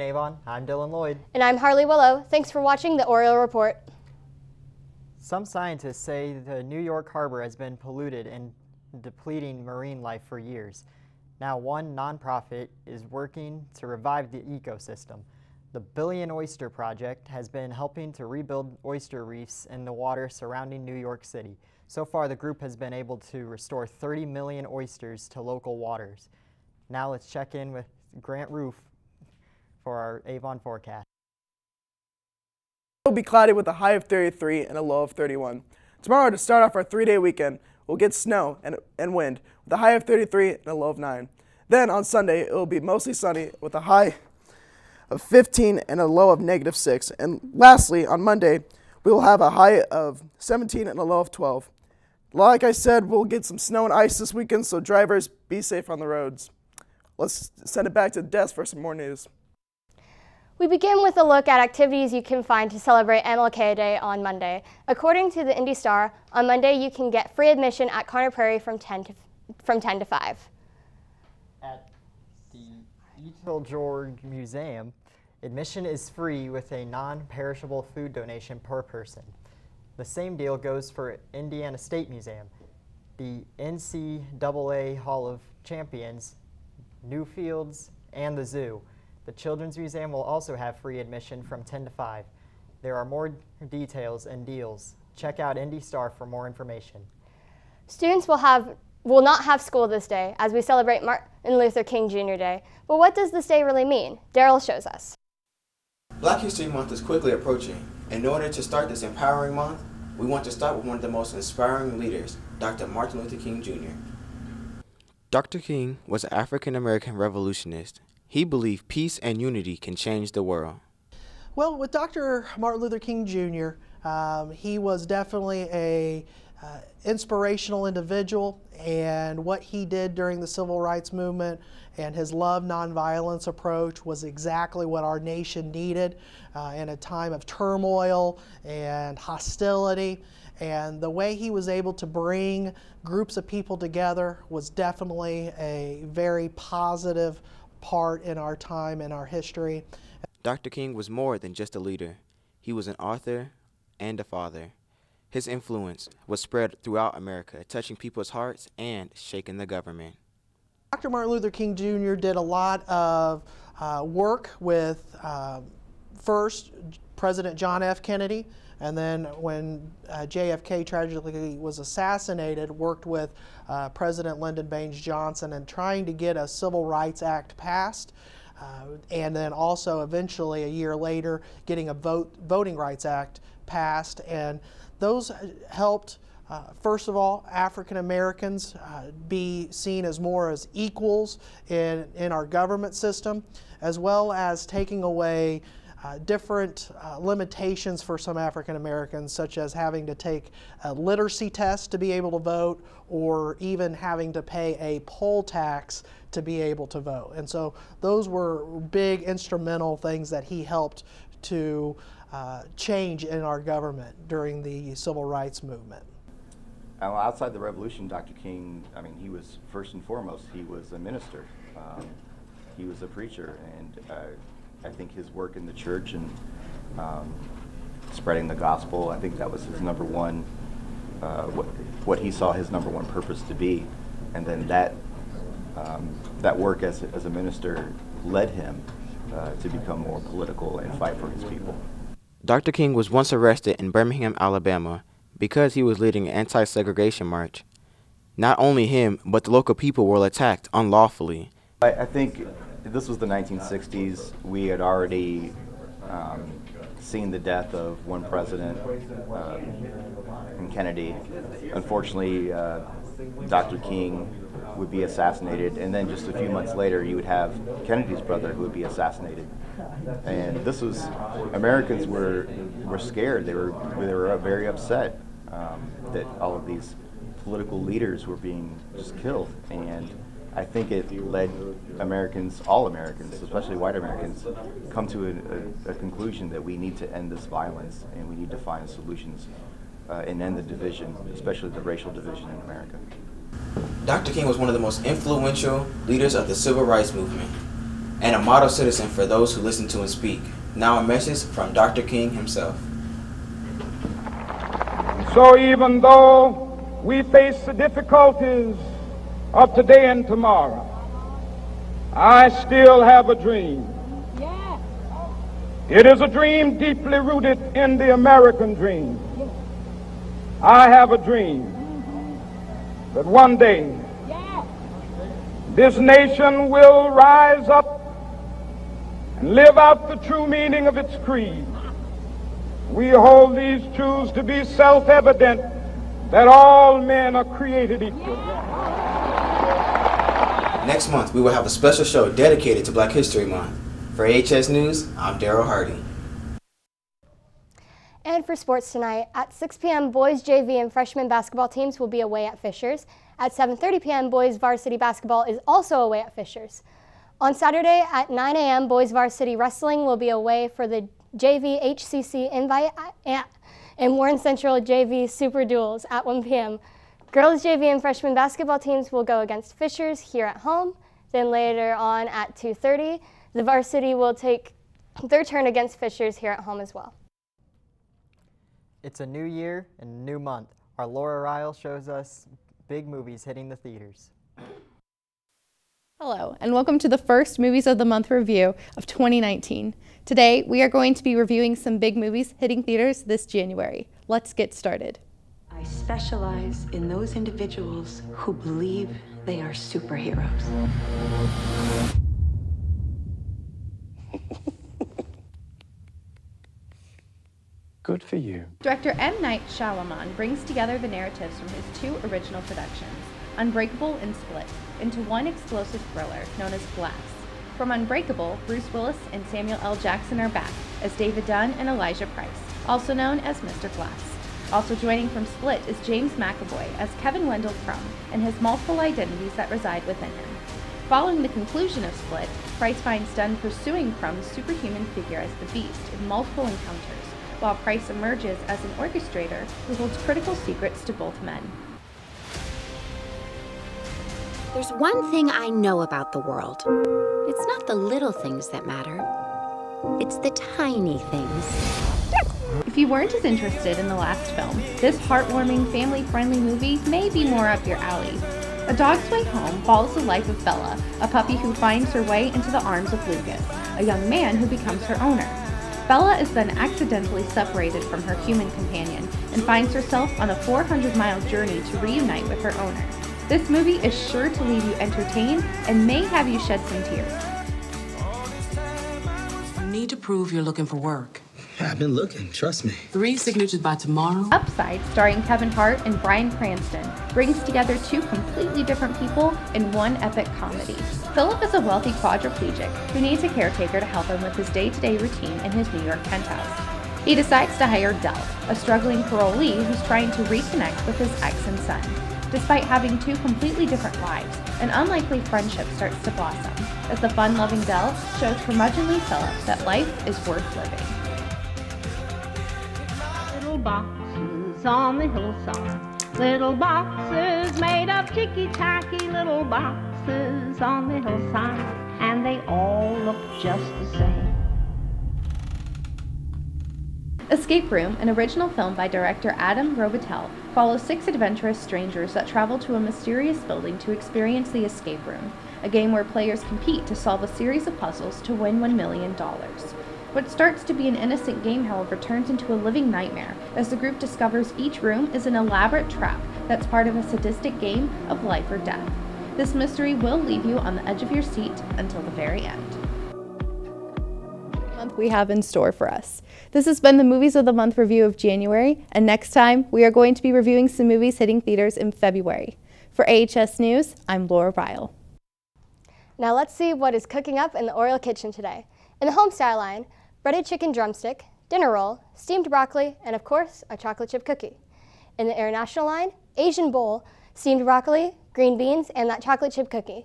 In Avon, I'm Dylan Lloyd. And I'm Harley Willow. Thanks for watching the Oriole Report. Some scientists say the New York harbor has been polluted and depleting marine life for years. Now one nonprofit is working to revive the ecosystem. The Billion Oyster Project has been helping to rebuild oyster reefs in the water surrounding New York City. So far, the group has been able to restore 30 million oysters to local waters. Now let's check in with Grant Roof for our Avon forecast. It will be cloudy with a high of 33 and a low of 31. Tomorrow, to start off our three-day weekend, we'll get snow and, and wind with a high of 33 and a low of 9. Then on Sunday, it will be mostly sunny with a high of 15 and a low of negative 6. And lastly, on Monday, we will have a high of 17 and a low of 12. Like I said, we'll get some snow and ice this weekend, so drivers, be safe on the roads. Let's send it back to the desk for some more news. We begin with a look at activities you can find to celebrate MLK Day on Monday. According to the Indy Star, on Monday you can get free admission at Conner Prairie from 10 to, from 10 to 5. At the Eiteljorg Museum, admission is free with a non-perishable food donation per person. The same deal goes for Indiana State Museum, the NCAA Hall of Champions, Newfields, and the zoo. The Children's Museum will also have free admission from 10 to 5. There are more details and deals. Check out Indy Star for more information. Students will have will not have school this day as we celebrate Martin Luther King Jr. Day. But what does this day really mean? Daryl shows us. Black History Month is quickly approaching. In order to start this empowering month, we want to start with one of the most inspiring leaders, Dr. Martin Luther King Jr. Dr. King was an African American revolutionist he believed peace and unity can change the world. Well, with Dr. Martin Luther King Jr., um, he was definitely a uh, inspirational individual and what he did during the civil rights movement and his love nonviolence approach was exactly what our nation needed uh, in a time of turmoil and hostility and the way he was able to bring groups of people together was definitely a very positive part in our time and our history. Dr. King was more than just a leader. He was an author and a father. His influence was spread throughout America, touching people's hearts and shaking the government. Dr. Martin Luther King Jr. did a lot of uh, work with uh, first President John F. Kennedy, and then when uh, JFK tragically was assassinated, worked with uh, President Lyndon Baines Johnson and trying to get a Civil Rights Act passed. Uh, and then also eventually a year later getting a vote, Voting Rights Act passed. And those helped, uh, first of all, African Americans uh, be seen as more as equals in, in our government system, as well as taking away uh, different uh, limitations for some African Americans, such as having to take a literacy test to be able to vote, or even having to pay a poll tax to be able to vote. And so those were big instrumental things that he helped to uh, change in our government during the civil rights movement. outside the revolution, Dr. King, I mean, he was first and foremost, he was a minister. Um, he was a preacher, and uh, I think his work in the church and um, spreading the gospel, I think that was his number one, uh, what, what he saw his number one purpose to be. And then that, um, that work as, as a minister led him uh, to become more political and fight for his people. Dr. King was once arrested in Birmingham, Alabama, because he was leading an anti segregation march. Not only him, but the local people were attacked unlawfully. I, I think this was the 1960s. We had already um, seen the death of one president, uh, Kennedy. Unfortunately, uh, Dr. King would be assassinated, and then just a few months later, you would have Kennedy's brother who would be assassinated. And this was Americans were were scared. They were they were very upset um, that all of these political leaders were being just killed, and I think it led Americans, all Americans, especially white Americans, come to a, a, a conclusion that we need to end this violence and we need to find solutions uh, and end the division, especially the racial division in America. Dr. King was one of the most influential leaders of the civil rights movement. and a model citizen for those who listen to him speak. Now a message from Dr. King himself. So even though we face the difficulties of today and tomorrow, I still have a dream. It is a dream deeply rooted in the American dream. I have a dream mm-hmm. that one day this nation will rise up and live out the true meaning of its creed. We hold these truths to be self-evident that all men are created equal. Next month, we will have a special show dedicated to Black History Month. For AHS News, I'm Daryl Hardy. And for sports tonight, at 6 p.m., boys JV and freshman basketball teams will be away at Fishers. At 7.30 p.m., boys varsity basketball is also away at Fishers. On Saturday at 9 a.m., boys varsity wrestling will be away for the JV HCC invite and Warren Central JV Super Duels at 1 p.m. Girls JV and freshman basketball teams will go against Fishers here at home. Then later on at 2.30, the varsity will take their turn against Fishers here at home as well. It's a new year and new month. Our Laura Ryle shows us big movies hitting the theaters. Hello, and welcome to the first Movies of the Month review of 2019. Today, we are going to be reviewing some big movies hitting theaters this January. Let's get started. I specialize in those individuals who believe they are superheroes. Good for you. Director M. Night Shyamalan brings together the narratives from his two original productions, Unbreakable and Split, into one explosive thriller known as Glass. From Unbreakable, Bruce Willis and Samuel L. Jackson are back as David Dunn and Elijah Price, also known as Mr. Glass. Also joining from Split is James McAvoy as Kevin Wendell Crumb and his multiple identities that reside within him. Following the conclusion of Split, Price finds Dunn pursuing Crumb's superhuman figure as the Beast in multiple encounters while Price emerges as an orchestrator who holds critical secrets to both men. There's one thing I know about the world. It's not the little things that matter. It's the tiny things. If you weren't as interested in the last film, this heartwarming, family-friendly movie may be more up your alley. A Dog's Way Home follows the life of Bella, a puppy who finds her way into the arms of Lucas, a young man who becomes her owner. Bella is then accidentally separated from her human companion and finds herself on a 400 mile journey to reunite with her owner. This movie is sure to leave you entertained and may have you shed some tears. You need to prove you're looking for work. I've been looking, trust me. Three signatures by tomorrow. Upside, starring Kevin Hart and Bryan Cranston, brings together two completely different people in one epic comedy. Philip is a wealthy quadriplegic who needs a caretaker to help him with his day to day routine in his New York penthouse. He decides to hire Del, a struggling parolee who's trying to reconnect with his ex and son. Despite having two completely different lives, an unlikely friendship starts to blossom as the fun loving Del shows curmudgeonly Philip that life is worth living boxes on the hillside. Little boxes made of ticky-tacky little boxes on the hillside. And they all look just the same. Escape Room, an original film by director Adam Robitel, follows six adventurous strangers that travel to a mysterious building to experience the escape room, a game where players compete to solve a series of puzzles to win $1 million. What starts to be an innocent game, however, turns into a living nightmare as the group discovers each room is an elaborate trap that's part of a sadistic game of life or death. This mystery will leave you on the edge of your seat until the very end. Month we have in store for us. This has been the Movies of the Month review of January, and next time we are going to be reviewing some movies hitting theaters in February. For AHS News, I'm Laura Ryle. Now let's see what is cooking up in the Oriole kitchen today. In the homestyle line, breaded chicken drumstick, dinner roll, steamed broccoli, and of course, a chocolate chip cookie. In the international line, Asian bowl, steamed broccoli, green beans, and that chocolate chip cookie.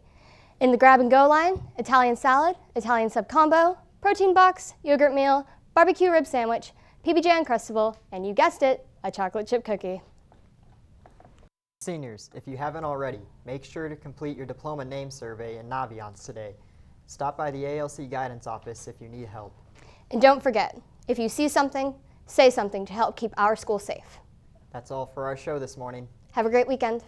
In the grab and go line, Italian salad, Italian sub combo, protein box, yogurt meal, barbecue rib sandwich, PBJ Uncrustable, and you guessed it, a chocolate chip cookie. Seniors, if you haven't already, make sure to complete your diploma name survey in Naviance today. Stop by the ALC guidance office if you need help. And don't forget, if you see something, say something to help keep our school safe. That's all for our show this morning. Have a great weekend.